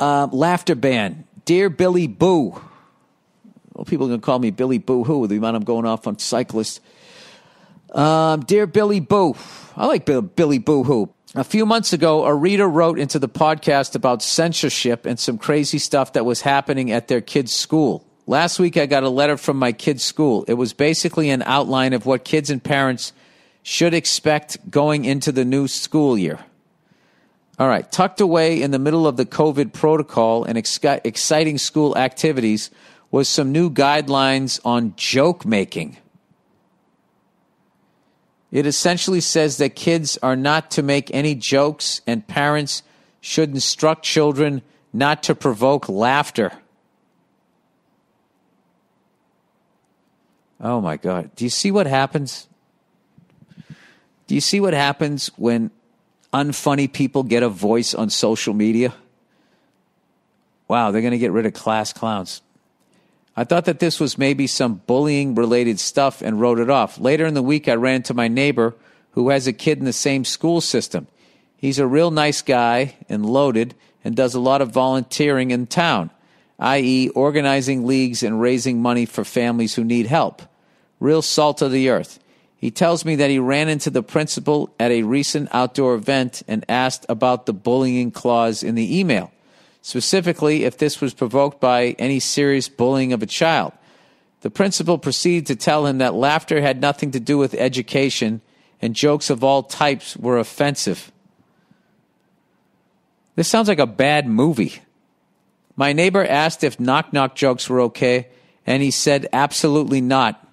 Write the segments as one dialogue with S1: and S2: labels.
S1: Uh, laughter ban. Dear Billy Boo. Well, people are going to call me Billy Boo Hoo the amount I'm going off on cyclists. Um, Dear Billy Boo. I like Bill, Billy Boo Hoo. A few months ago, a reader wrote into the podcast about censorship and some crazy stuff that was happening at their kid's school. Last week, I got a letter from my kid's school. It was basically an outline of what kids and parents should expect going into the new school year. All right, tucked away in the middle of the COVID protocol and ex- exciting school activities was some new guidelines on joke making. It essentially says that kids are not to make any jokes and parents should instruct children not to provoke laughter. Oh my God. Do you see what happens? Do you see what happens when unfunny people get a voice on social media? Wow, they're going to get rid of class clowns. I thought that this was maybe some bullying related stuff and wrote it off. Later in the week, I ran into my neighbor who has a kid in the same school system. He's a real nice guy and loaded and does a lot of volunteering in town, i.e., organizing leagues and raising money for families who need help. Real salt of the earth. He tells me that he ran into the principal at a recent outdoor event and asked about the bullying clause in the email specifically if this was provoked by any serious bullying of a child. The principal proceeded to tell him that laughter had nothing to do with education and jokes of all types were offensive. This sounds like a bad movie. My neighbor asked if knock knock jokes were okay, and he said absolutely not.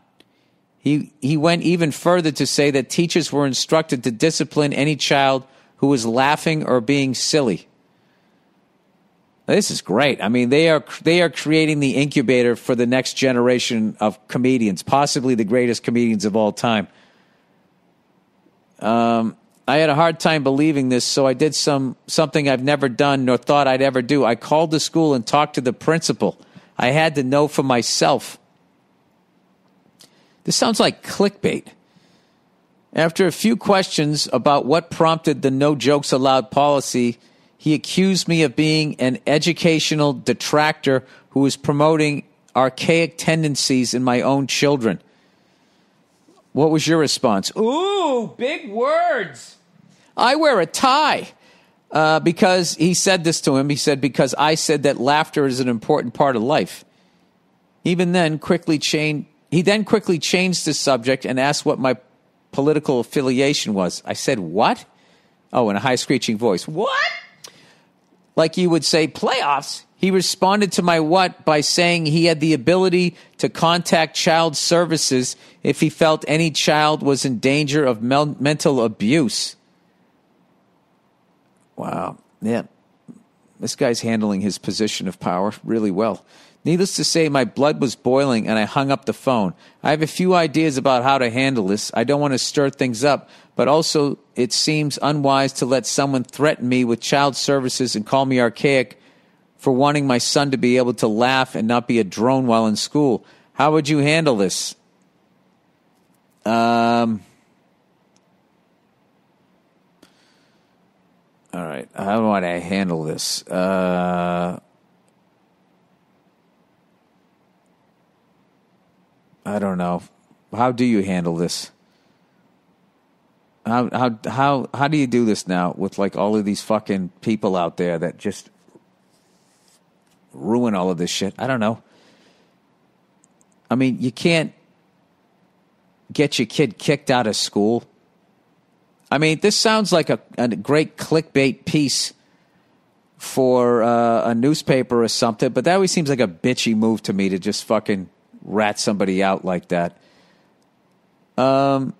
S1: He, he went even further to say that teachers were instructed to discipline any child who was laughing or being silly. This is great. I mean, they are they are creating the incubator for the next generation of comedians, possibly the greatest comedians of all time. Um, I had a hard time believing this, so I did some something I've never done nor thought I'd ever do. I called the school and talked to the principal. I had to know for myself. This sounds like clickbait. After a few questions about what prompted the no jokes allowed policy, he accused me of being an educational detractor who was promoting archaic tendencies in my own children. What was your response? Ooh, big words. I wear a tie. Uh, because he said this to him. He said, Because I said that laughter is an important part of life. Even then, quickly changed. He then quickly changed the subject and asked what my political affiliation was. I said, What? Oh, in a high screeching voice. What? like you would say playoffs. He responded to my what by saying he had the ability to contact child services if he felt any child was in danger of mel- mental abuse. Wow. Yeah. This guy's handling his position of power really well. Needless to say, my blood was boiling and I hung up the phone. I have a few ideas about how to handle this. I don't want to stir things up, but also it seems unwise to let someone threaten me with child services and call me archaic for wanting my son to be able to laugh and not be a drone while in school. How would you handle this? Um, all right. How do I handle this? Uh, I don't know. How do you handle this? How how how how do you do this now with like all of these fucking people out there that just ruin all of this shit? I don't know. I mean, you can't get your kid kicked out of school. I mean, this sounds like a, a great clickbait piece for uh, a newspaper or something, but that always seems like a bitchy move to me to just fucking rat somebody out like that. Um,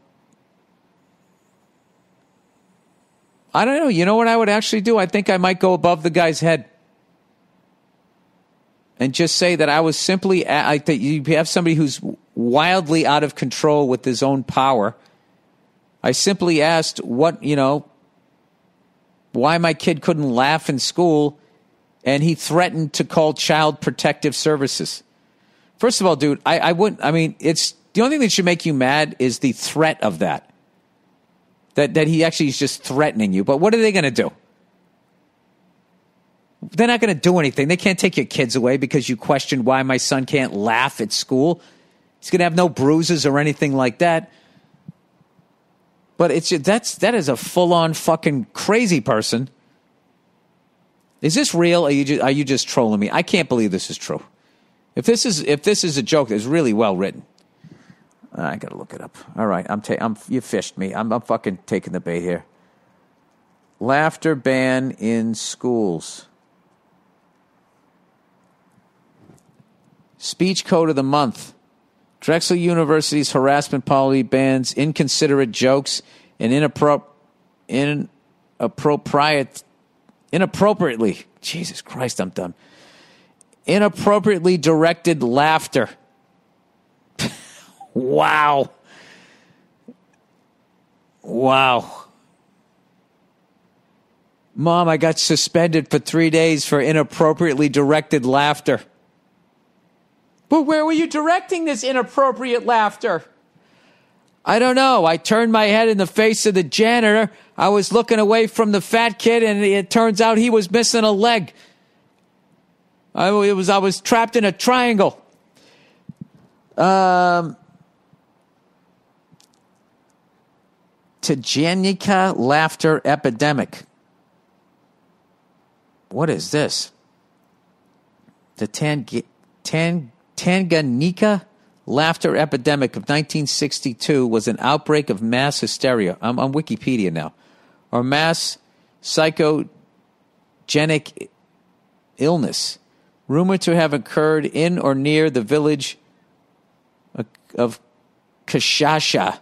S1: I don't know. You know what I would actually do? I think I might go above the guy's head and just say that I was simply I that you have somebody who's wildly out of control with his own power. I simply asked what you know why my kid couldn't laugh in school, and he threatened to call Child Protective Services. First of all, dude, I, I wouldn't. I mean, it's the only thing that should make you mad is the threat of that that, that he actually is just threatening you. But what are they going to do? They're not going to do anything. They can't take your kids away because you questioned why my son can't laugh at school. He's going to have no bruises or anything like that. But it's that's that is a full on fucking crazy person. Is this real? Are you just, are you just trolling me? I can't believe this is true. If this is if this is a joke, it's really well written. Ah, I got to look it up. All right, I'm ta- I'm you fished me. I'm I'm fucking taking the bait here. Laughter ban in schools. Speech code of the month. Drexel University's harassment policy bans inconsiderate jokes and inappro- inappropriate, inappropriately, Jesus Christ, I'm done. Inappropriately directed laughter. wow. Wow. Mom, I got suspended for three days for inappropriately directed laughter. But where were you directing this inappropriate laughter? I don't know. I turned my head in the face of the janitor. I was looking away from the fat kid, and it turns out he was missing a leg. I was I was trapped in a triangle. Um, Tajanica laughter epidemic. What is this? The Tang Tang Tanganyika laughter epidemic of 1962 was an outbreak of mass hysteria. I'm on Wikipedia now. Or mass psychogenic illness, rumored to have occurred in or near the village of Kashasha.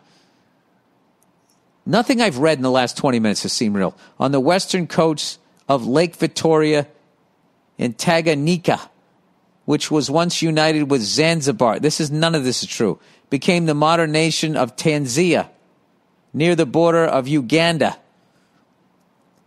S1: Nothing I've read in the last 20 minutes has seemed real. On the western coast of Lake Victoria in Tanganyika which was once united with Zanzibar. This is none of this is true. Became the modern nation of Tanzania, near the border of Uganda.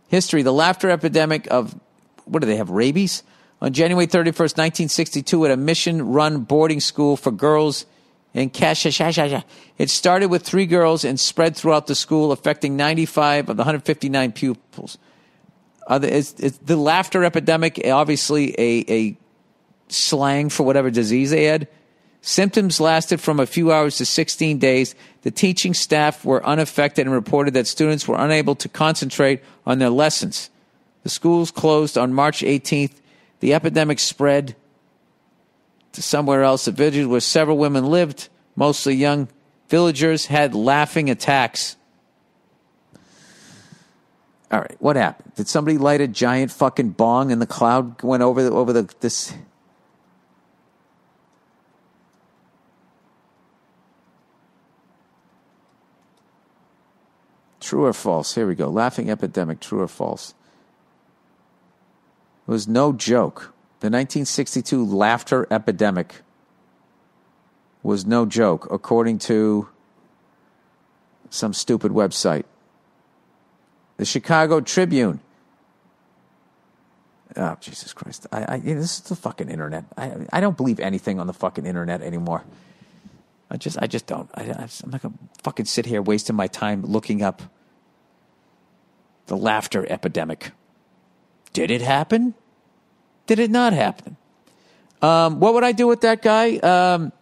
S1: History: The laughter epidemic of what do they have? Rabies. On January 31st, 1962, at a mission-run boarding school for girls in Kashasha. It started with three girls and spread throughout the school, affecting 95 of the 159 pupils. Uh, it's, it's the laughter epidemic, obviously a, a slang for whatever disease they had. Symptoms lasted from a few hours to 16 days. The teaching staff were unaffected and reported that students were unable to concentrate on their lessons. The schools closed on March 18th. The epidemic spread to somewhere else. The village where several women lived, mostly young villagers, had laughing attacks. All right, what happened? Did somebody light a giant fucking bong and the cloud went over the, over the this True or false? Here we go. Laughing epidemic, true or false? It was no joke. The 1962 laughter epidemic was no joke, according to some stupid website. The Chicago Tribune. Oh, Jesus Christ. I, I, this is the fucking internet. I, I don't believe anything on the fucking internet anymore. I just, I just don't. I, I'm not gonna fucking sit here wasting my time looking up the laughter epidemic. Did it happen? Did it not happen? Um, what would I do with that guy? Um,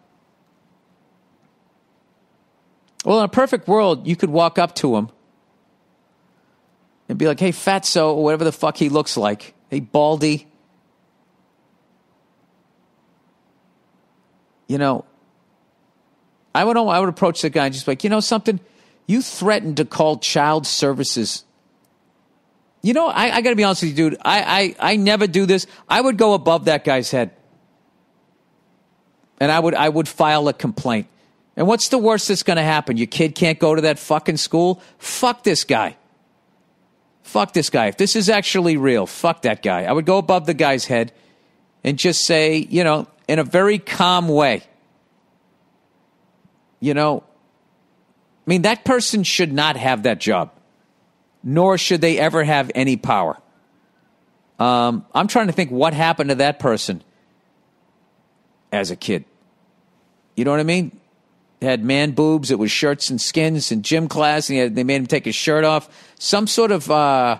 S1: well, in a perfect world, you could walk up to him and be like, hey, fatso, or whatever the fuck he looks like. Hey, baldy. You know, I would I would approach the guy and just be like, you know something? You threatened to call child services. You know, I, I got to be honest with you, dude. I, I I never do this. I would go above that guy's head, and I would I would file a complaint. And what's the worst that's going to happen? Your kid can't go to that fucking school. Fuck this guy. Fuck this guy. If this is actually real, fuck that guy. I would go above the guy's head and just say, you know, in a very calm way you know, I mean, that person should not have that job, nor should they ever have any power. Um, I'm trying to think what happened to that person as a kid. You know what I mean? had man boobs. It was shirts and skins in gym class, and had, they made him take his shirt off. Some sort of uh,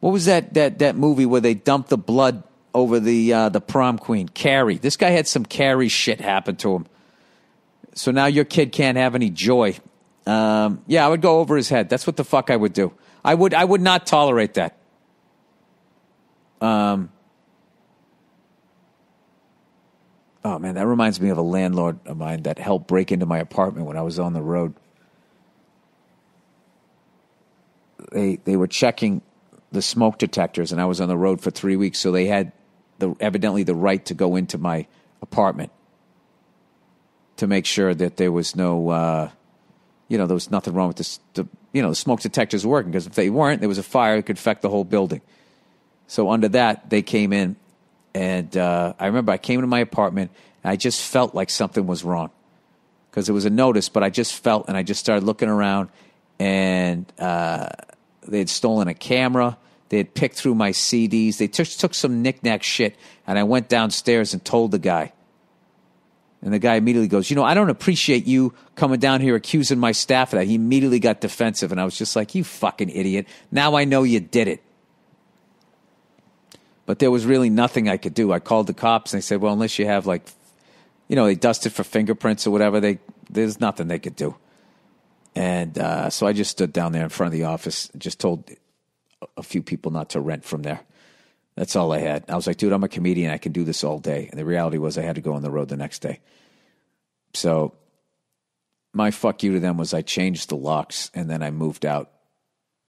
S1: What was that that that movie where they dumped the blood over the uh, the prom queen, Carrie? This guy had some Carrie shit happen to him. So now your kid can't have any joy. Um, yeah, I would go over his head. That's what the fuck I would do. I would I would not tolerate that. Um. Oh man, that reminds me of a landlord of mine that helped break into my apartment when I was on the road. They they were checking the smoke detectors, and I was on the road for three weeks, so they had the evidently the right to go into my apartment to make sure that there was no, uh, you know, there was nothing wrong with this. The, you know, the smoke detectors working because if they weren't, there was a fire that could affect the whole building. So under that, they came in, and uh, I remember I came into my apartment, and I just felt like something was wrong because it was a notice, but I just felt, and I just started looking around, and uh, they had stolen a camera. They had picked through my CDs. They took, took some knickknack shit, and I went downstairs and told the guy. And the guy immediately goes, You know, I don't appreciate you coming down here accusing my staff of that. He immediately got defensive. And I was just like, You fucking idiot. Now I know you did it. But there was really nothing I could do. I called the cops and they said, Well, unless you have like, you know, they dusted for fingerprints or whatever, they, there's nothing they could do. And uh, so I just stood down there in front of the office and just told a few people not to rent from there. That's all I had. I was like, dude, I'm a comedian. I can do this all day. And the reality was I had to go on the road the next day. So my fuck you to them was I changed the locks and then I moved out